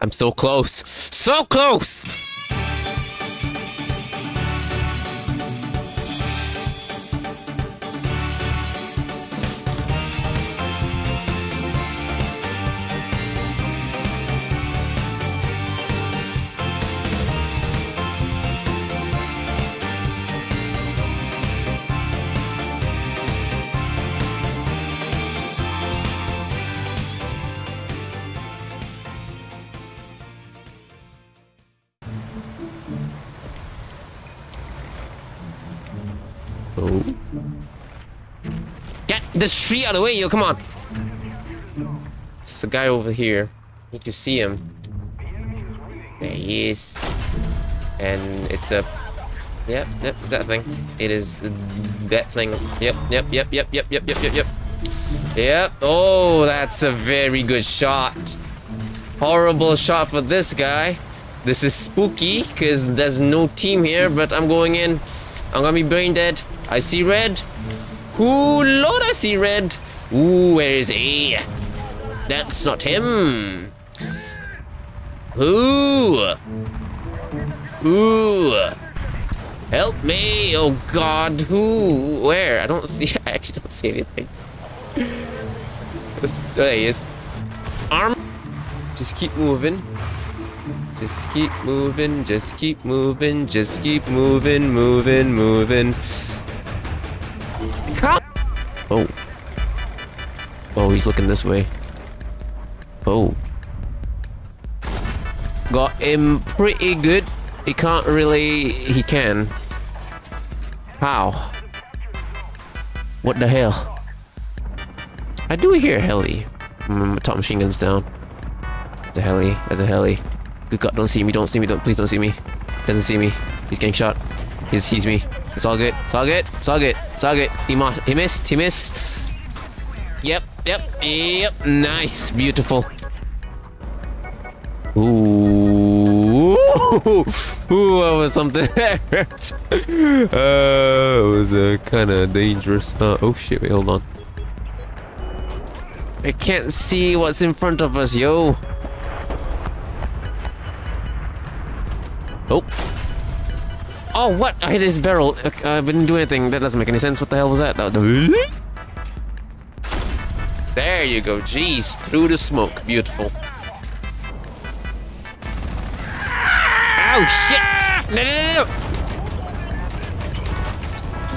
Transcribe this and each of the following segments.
I'm so close. So close! This tree out of the way, yo, come on. It's the guy over here. Need to see him. There he is. And it's a... Yep, yep, that thing. It is that thing. Yep, yep, yep, yep, yep, yep, yep, yep, yep. Yep. Oh, that's a very good shot. Horrible shot for this guy. This is spooky, because there's no team here, but I'm going in. I'm gonna be brain dead. I see red. Ooh, Lord, I see red. Ooh, where is he? That's not him. Ooh. Ooh. Help me. Oh, God. Who? Where? I don't see. I actually don't see anything. There he is. Arm. Just keep moving. Just keep moving, just keep moving, just keep moving, moving, moving. Oh. Oh, he's looking this way. Oh. Got him pretty good. He can't really... He can. How? What the hell? I do hear heli. Mm, top machine gun's down. A heli. That's a heli. Good God, don't see me, don't see me, don't please don't see me. Doesn't see me. He's getting shot. He sees me. It's all good. It's all good. It's all good. It's all good. He, he missed. He missed. Yep. Yep. Yep. Nice. Beautiful. Ooh. Ooh, that was something that hurt. Uh, it was uh, kind of dangerous. Uh, oh shit, wait, hold on. I can't see what's in front of us, yo. Oh. Oh, what? I hit his barrel. Uh, I didn't do anything. That doesn't make any sense. What the hell was that? There you go. Jeez, through the smoke. Beautiful. Oh, shit! No, no, no, no!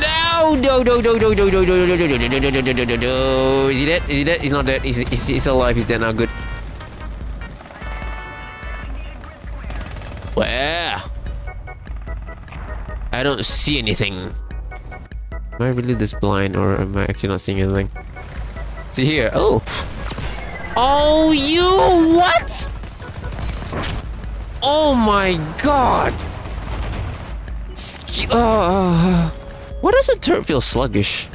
No, no, no, no, no, no, no, no, no, no, no, no, no, no, no. Is he dead? Is he dead? He's not dead. He's, he's, he's alive. He's dead now. Good. Where? I don't see anything. Am I really this blind or am I actually not seeing anything? See here. Oh. Oh, you what? Oh my god. Uh, why does a turret feel sluggish?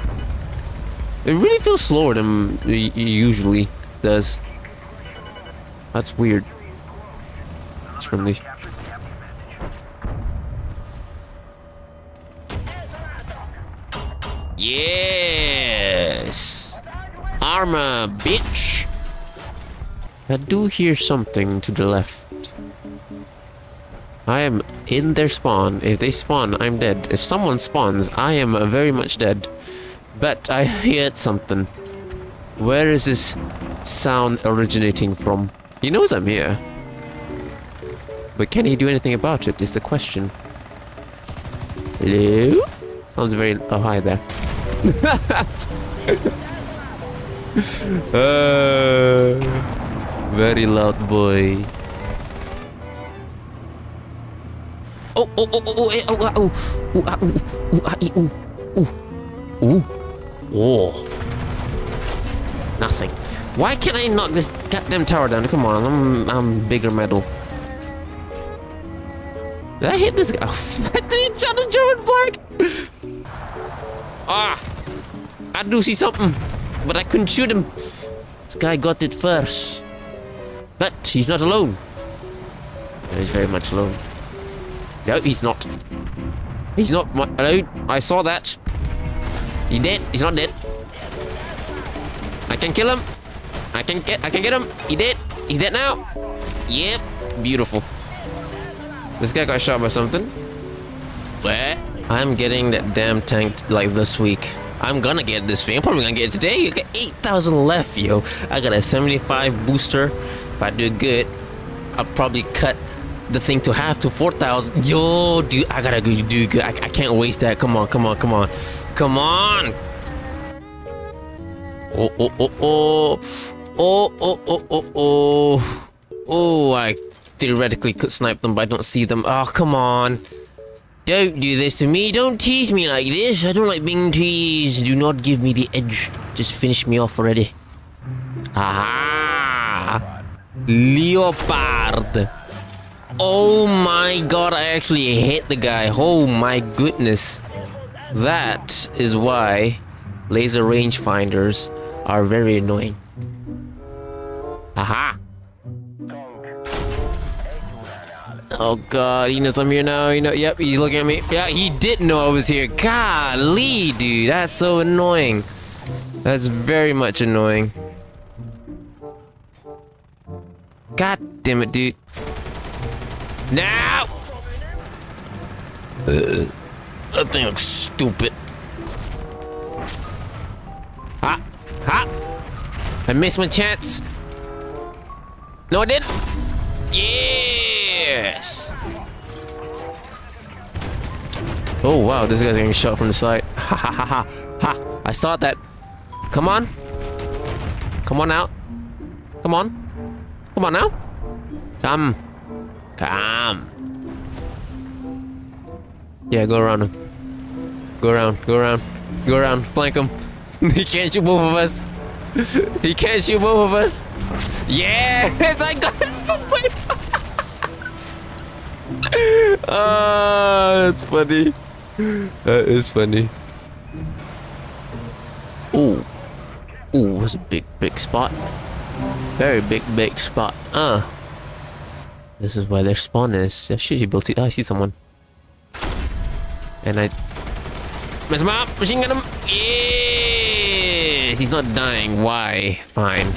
It really feels slower than it usually does. That's weird. It's from the Yes! Armor, bitch! I do hear something to the left. I am in their spawn. If they spawn, I'm dead. If someone spawns, I am very much dead. But I heard something. Where is this sound originating from? He knows I'm here. But can he do anything about it is the question. Hello? Sounds very... Oh, hi there. Uh, very loud boy. Oh, oh, oh, oh, oh, oh, oh, oh, ah, ooh, ooh, ah, ee, ooh, ooh, ooh, oh. Nothing. Why can't I knock this goddamn tower down? Come on, I'm, I'm bigger metal. Did I hit this guy? Oh, did shot the German flag! Ah! I do see something, but I couldn't shoot him. This guy got it first. But he's not alone. He's very much alone. No, he's not. He's not alone. I saw that. He dead. He's not dead. I can kill him. I can get. I can get him. He dead. He's dead now. Yep. Beautiful. This guy got shot by something. What? I'm getting that damn tank like this week. I'm gonna get this thing. I'm probably gonna get it today. You got 8,000 left, yo. I got a 75 booster. If I do good, I'll probably cut the thing to half to 4,000. Yo, dude, I gotta do good. I, I can't waste that. Come on, come on, come on. Come on. Oh, oh, oh, oh. Oh, oh, oh, oh, oh. Oh, I theoretically could snipe them, but I don't see them. Oh, come on. Don't do this to me. Don't tease me like this. I don't like being teased. Do not give me the edge. Just finish me off already. Aha! Leopard. Oh my god, I actually hit the guy. Oh my goodness. That is why laser rangefinders are very annoying. Aha! Oh god, he knows I'm here now. You know, yep, he's looking at me. Yeah, he didn't know I was here. Golly, dude, that's so annoying. That's very much annoying. God damn it, dude. Now! That thing looks stupid. Ha! Ha! I missed my chance. No, I didn't. Yes! Oh, wow, this guy's getting shot from the side. Ha ha ha ha. Ha! I saw that. Come on. Come on out. Come on. Come on now. Come. Come. Yeah, go around him. Go around, go around, go around, flank him. he can't shoot both of us. he can't shoot both of us. Yes, I got ah, that's funny. That is funny. Ooh. Ooh, was a big, big spot. Very big, big spot. Uh. This is where their spawn is. Yeah, shit, he built it. Oh, I see someone. And I... Mess him up! Machine gun him! Yes! He's not dying. Why? Fine.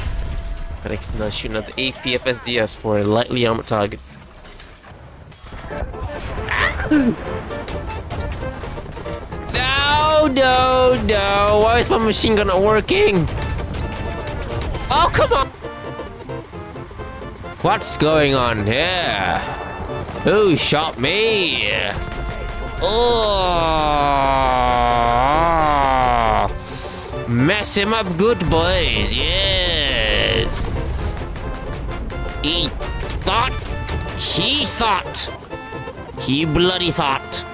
But not shooting at the APFSDS for a lightly armored target. No, no, no. Why is my machine gun not working? Oh, come on. What's going on here? Who shot me? Oh! Mess him up good, boys. Yes. He thought. He thought. He bloody thought.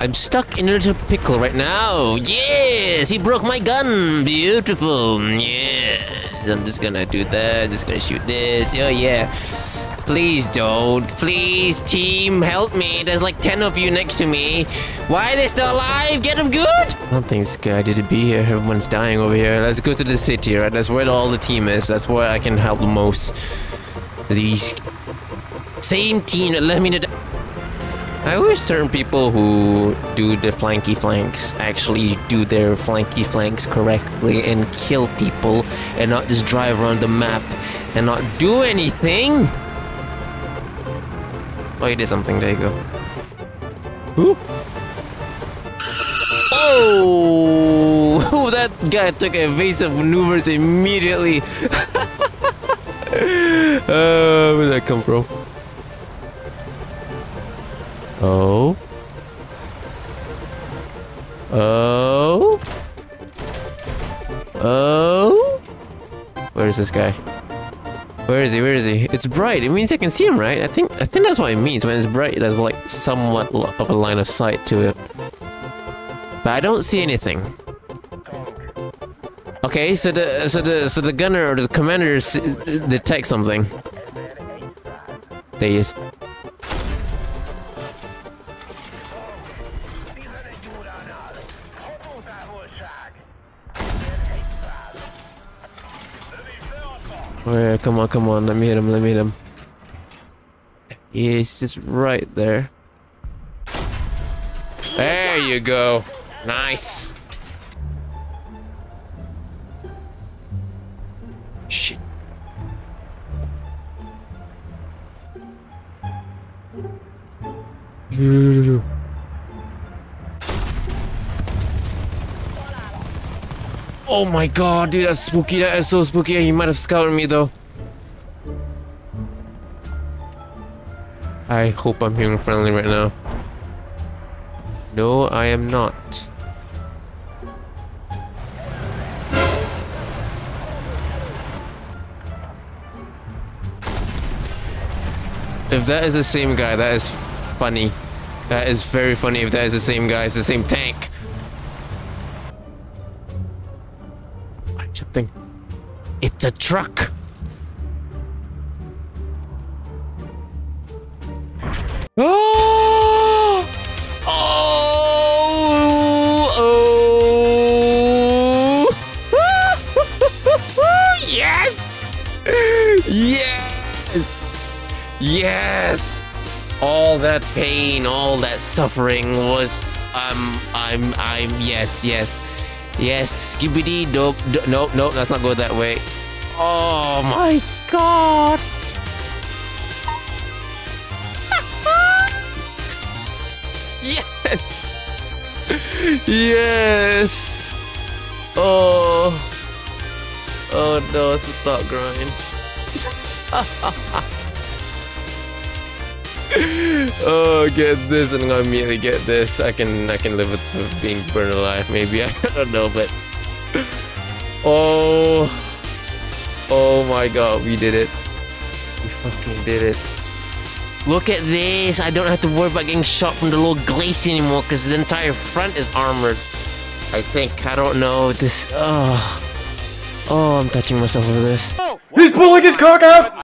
I'm stuck in a little pickle right now. Yes, he broke my gun. Beautiful. Yes, I'm just gonna do that. I'm just gonna shoot this. Oh yeah. Please don't. Please, team, help me. There's like 10 of you next to me. Why are they still alive? Get them good? It's good to be here. Everyone's dying over here. Let's go to the city, right? That's where all the team is. That's where I can help the most. These same team let me I wish certain people who do the flanky flanks actually do their flanky flanks correctly and kill people and not just drive around the map and not do anything. Oh, he did something. There you go. Ooh. Oh! that guy took evasive maneuvers immediately. uh, where did that come from? Oh. Oh. Oh. Where is this guy? Where is he? Where is he? It's bright. It means I can see him, right? I think I think that's what it means. When it's bright, there's like somewhat of a line of sight to it. But I don't see anything. Okay, so the so the so the gunner or the commander detects something. There he is. Oh, yeah, come on, come on. Let me hit him, let me hit him. Yeah, he's just right there. There you go. Nice. Shit. Ooh. Oh my god, dude, that's spooky. That is so spooky. He might have scouted me though. I hope I'm hearing friendly right now. No, I am not. If that is the same guy, that is funny. That is very funny if that is the same guy. It's the same tank. Something. It's a truck. Oh! Oh! Oh! yes! Yes! Yes! All that pain, all that suffering was um I'm I'm yes, yes. Yes, skibidi dope. Do, no, no, let's not go that way. Oh my god! yes! Yes! Oh! Oh no, it's stop growing. oh, get this, and I'm gonna immediately get this. I can, I can live with, with being burned alive. Maybe I don't know, but oh, oh my God, we did it. We fucking did it. Look at this. I don't have to worry about getting shot from the little glacier anymore because the entire front is armored. I think. I don't know. This. Oh. Oh, I'm touching myself over this. He's pulling his cock out!